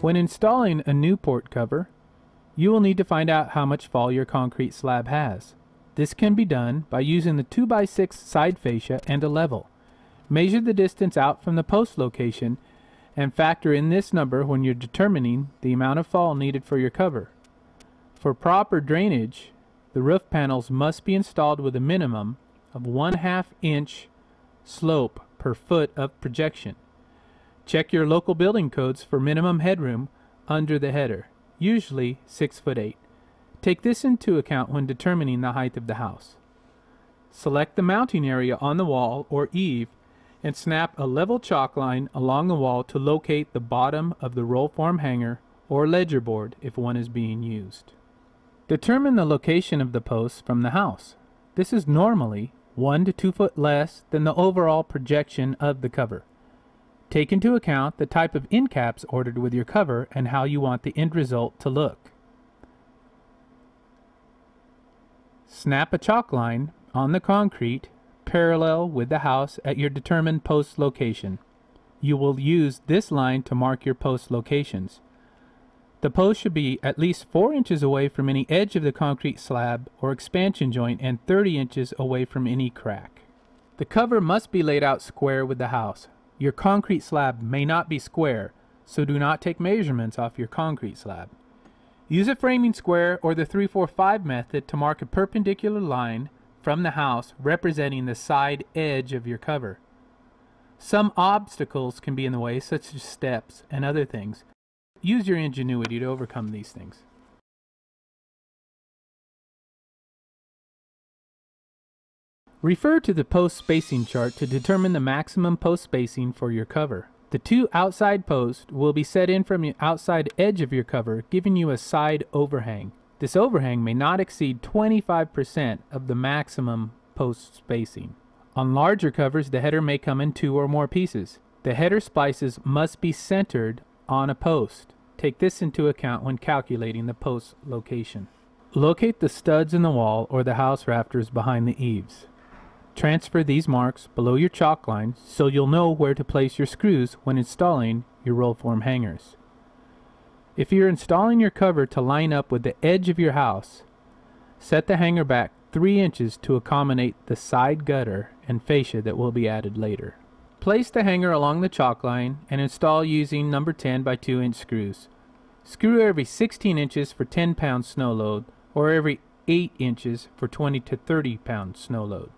When installing a new port cover, you will need to find out how much fall your concrete slab has. This can be done by using the 2x6 side fascia and a level. Measure the distance out from the post location and factor in this number when you're determining the amount of fall needed for your cover. For proper drainage, the roof panels must be installed with a minimum of 1 half inch slope per foot of projection. Check your local building codes for minimum headroom under the header, usually 6 foot 8. Take this into account when determining the height of the house. Select the mounting area on the wall or eave and snap a level chalk line along the wall to locate the bottom of the roll form hanger or ledger board if one is being used. Determine the location of the posts from the house. This is normally 1 to 2 foot less than the overall projection of the cover. Take into account the type of end caps ordered with your cover and how you want the end result to look. Snap a chalk line on the concrete parallel with the house at your determined post location. You will use this line to mark your post locations. The post should be at least 4 inches away from any edge of the concrete slab or expansion joint and 30 inches away from any crack. The cover must be laid out square with the house. Your concrete slab may not be square, so do not take measurements off your concrete slab. Use a framing square or the 345 method to mark a perpendicular line from the house representing the side edge of your cover. Some obstacles can be in the way, such as steps and other things. Use your ingenuity to overcome these things. Refer to the post spacing chart to determine the maximum post spacing for your cover. The two outside posts will be set in from the outside edge of your cover, giving you a side overhang. This overhang may not exceed 25% of the maximum post spacing. On larger covers, the header may come in two or more pieces. The header splices must be centered on a post. Take this into account when calculating the post location. Locate the studs in the wall or the house rafters behind the eaves. Transfer these marks below your chalk line so you'll know where to place your screws when installing your roll form hangers. If you're installing your cover to line up with the edge of your house, set the hanger back 3 inches to accommodate the side gutter and fascia that will be added later. Place the hanger along the chalk line and install using number 10 by 2 inch screws. Screw every 16 inches for 10 pound snow load or every 8 inches for 20 to 30 pound snow load.